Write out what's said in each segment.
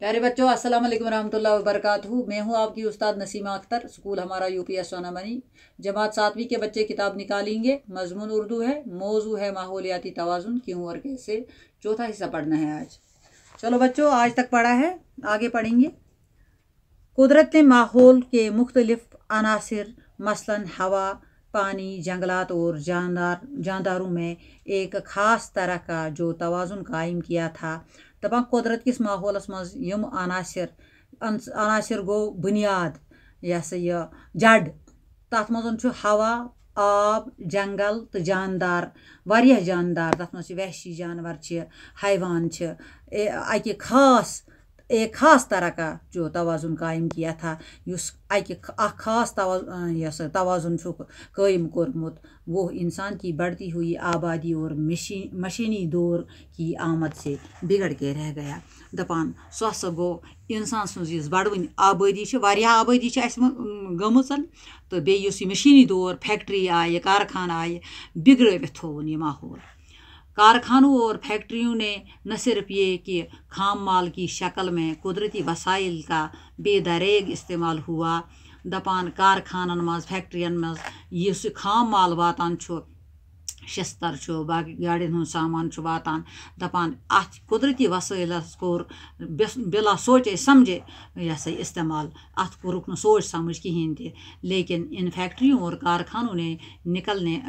प्यारे बच्चों, अस्सलाम वालेकुम रहमतुल्लाहि व बरकातहू मैं हूँ आपकी उस्ताद नसीमा अख्तर। स्कूल हमारा यूपीएस सोनामनी जमात सातवीं के बच्चे किताब निकालेंगे। मजमून उर्दू है, मौजू है माहौलियाती तोज़ुन क्यों और कैसे? चौथा हिस्सा पढ़ना है आज। चलो बच्चों, आज तक पढ़ा है, आगे पढ़ेंगे। कुदरत ने माहौल के मुख्तलिफ़ अनासर, मसलन हवा पानी जंगलात और जानदार, जानदारों में एक ख़ास तरह का जो तोज़ुन कायम किया था। दपान कुदरत किस माहौलस मज यम अनासर अनासर गो बुनियाद यह यह जड। तथ मज हवा, आब, जंगल तो जानदार, वारिया जानदार। मज वहशी जानवर हैवान अकि खास एक ख़ास तरह का जो तोज़ुन कायम किया था। उस ख़ास तोज़ुन कायम कोरमुत, वो इंसान की बढ़ती हुई आबादी और मशी, मशीनी दौर की आमद से बिगड़ के रह गया। दपान सो हसा गो इंसान सज बड़वन आबादी आबादी गम तो बे मशीनी दौर, फैक्ट्री आय कारखान आय बिगड़ थोन यह माहौल कारखानों और फैक्ट्रियों ने न सिर्फ़ ये कि खाम माल की शक्ल में कुदरती वसाइल का बेदरेग इस्तेमाल हुआ, दपान कारखानन मज, फैक्ट्रियन मज यह खाम माल वातान शस्तर बाकी गाड़िन हूँ सामान वातान दपान। अत कुदरती वसाइलस कोर बिला सोचे, समझे यह सा इस्तेमाल। अत कोरुक न सोच समझ कहें ति लेकिन इन फैक्ट्रियों और कारखानों ने निकलने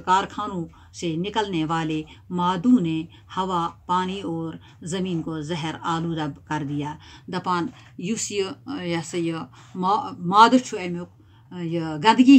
कारखानों से निकलने वाले मादू ने हवा, पानी और ज़मीन को जहर आलूदा कर दिया। दपान युस यह सा यह मादु अमुक यह गंदगी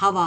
हवा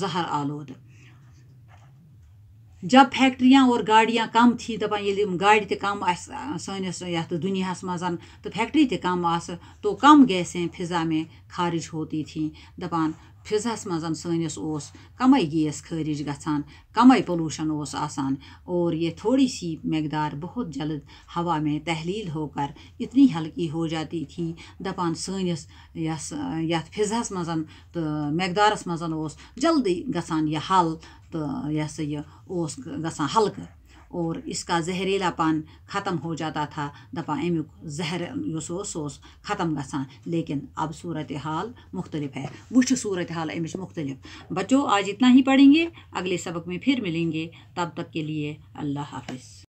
जहर आलूद जब फैक्ट्रियाँ और गाड़ियाँ कम थी दपान ये गाड़ी त कम यथ दुनिया तो फैक्ट्री त कम आस तो कम गैसें फिज़ा में खारिज होती थी। दपान फिज़ास मज सनिस कम गैस खारिज गसान कम पोलूशन आसान, और ये थोड़ी सी मकदार बहुत जल्द हवा में तहलील होकर इतनी हल्की हो जाती थी। दपान सनिस यथ फिज़ास मज तो मकदारस मज जल्दी गसान हल तो यह सो यह गसान हल्क, और इसका जहरीला पान ख़त्म हो जाता था। दपा अमुक जहर उस ख़त्म गसान लेकिन अब सूरत हाल मुख्तलिफ़ है। वो सूरत हाल अमिश मुख्तलिफ़। बच्चों, आज इतना ही पढ़ेंगे। अगले सबक में फिर मिलेंगे। तब तक के लिए अल्लाह हाफिज़।